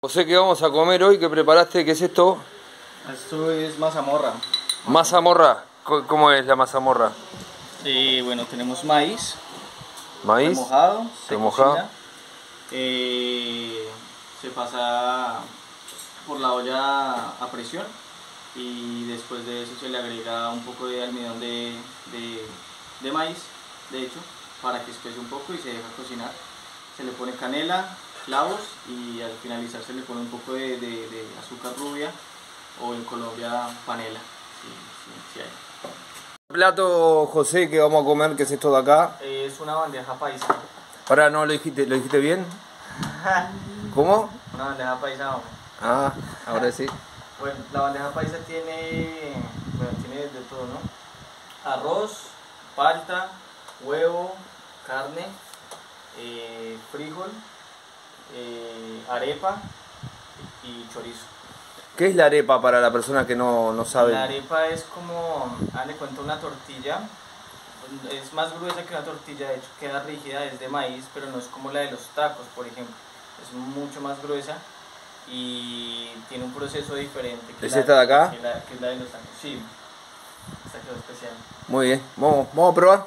José, ¿qué vamos a comer hoy? ¿Qué preparaste? ¿Qué es esto? Esto es mazamorra. Mazamorra. ¿Cómo es la mazamorra? Eh, bueno, tenemos maíz ¿Maíz? remojado. se remojado. eh, se pasa por la olla a presión y después de eso se le agrega un poco de almidón de, de- de maíz, de hecho, para que espese un poco y se deja cocinar. Se le pone canela, clavos y al finalizar se le pone un poco de, de- de azúcar rubia o en Colombia panela. Sí, sí, sí hay. Plato, José, que vamos a comer, ¿qué es esto de acá? Es una bandeja paisa. Pará, ¿no lo dijiste, lo dijiste bien? ¿Cómo? Una bandeja paisa, hombre. Ah, ahora sí. Bueno, la bandeja paisa tiene, bueno, tiene de todo, ¿no? Arroz, palta, huevo, carne, eh, frijol, arepa y chorizo. ¿Qué es la arepa para la persona que no, no sabe? La arepa es como, hazle cuenta, una tortilla. Es más gruesa que una tortilla, de hecho queda rígida, es de maíz, pero no es como la de los tacos, por ejemplo. Es mucho más gruesa y tiene un proceso diferente. que ¿Es la- esta de acá? Que, la, que es la de los tacos, sí. Esta quedó especial. Muy bien, vamos, vamos a probar.